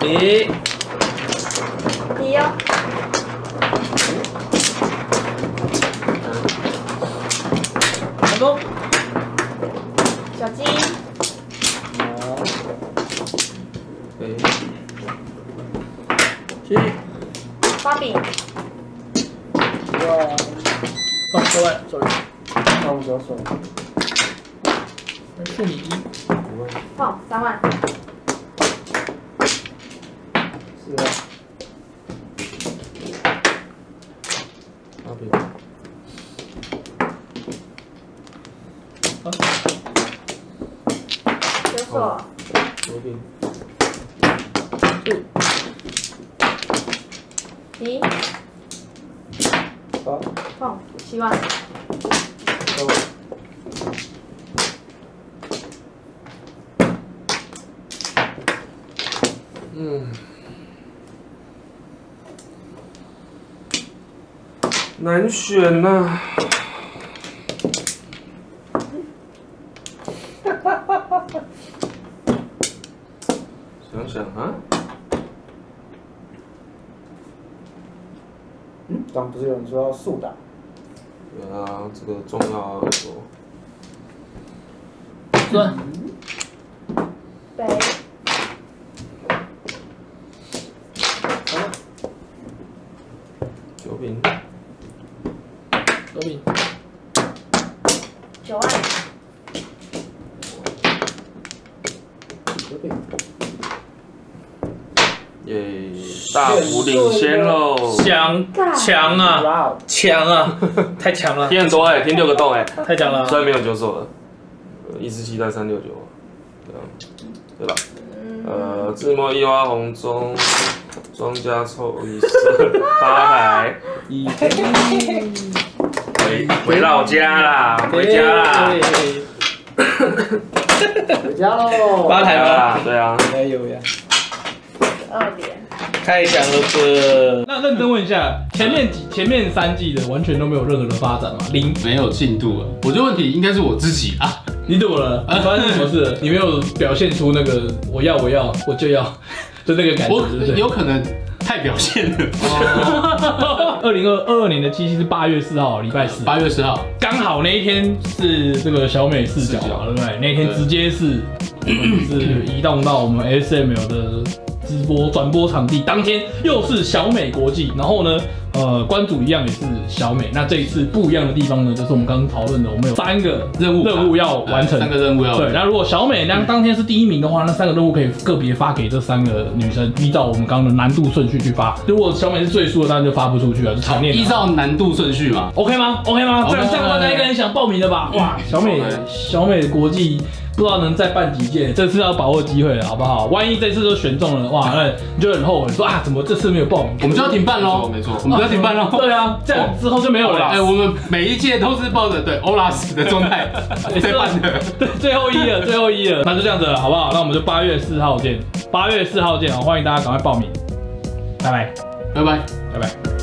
诶，你哦，成功。小鸡，好，诶，七，芭比，哇，放过来，sorry，那我脚手，是你一，五万，哦，三万，四万，阿平，九锁，左边，一，八，放，七万，三难选呐、想想啊，嗯，刚刚不是有人说要速打？对啊，这个重要啊，说。算，北，三万，九饼，九万，耶，大幅领先喽！强强啊，强啊，太强了，听很多哎、听六个洞哎、太强了。虽。然没有九手了，呃，一四七带三六九，对吧？呃，自摸一花红中，庄家凑一色 八百，一 回回老家啦，回家啦，回家喽！八台吗？啊，对啊，加油呀！二点，太强了哥！那认真问一下，前面几前面三季的完全都没有任何的发展嘛？零，没有进度啊。我觉得问题应该是我自己啊。你怎么了？你发生什么事？你没有表现出那个我要我要我就要，就那个感觉，我对不对？有可能太表现了。二零二二二年的七夕是八月四号，礼拜四，八月四号，刚好那一天是这个小美视角对不对？那天直接是是移动到我们 SML 的直播转播场地，当天又是小美国际，然后呢，呃，关主一样也是小美。那这一次不一样的地方呢，就是我们刚刚讨论的，我们有三个任务任务要完成哎三。个任务要对，那如果小美当当天是第一名的话，那三个任务可以个别发给这三个女生，依照我们刚刚的难度顺序去发。如果小美是最输的，当然就发不出去了，就场面依照难度顺序嘛。OK 吗？OK 吗？这 OK，样这样大家应该很想报名的吧？哇，小美小美国际不知道能再办几届，这次要把握机会了，好不好？万一这次都选中了，哇，那你就很后悔，说啊，怎么这次没有报名？我们就要停办喽，没错停办喽。对啊，这样之后就没有了。哎，我们每一届都是抱着对欧拉斯的状态 在办的。对，最后一了，最后一了，那就这样子了，好不好？那我们就八月四号见，八月四号见啊！欢迎大家赶快报名，拜拜，拜拜。拜拜。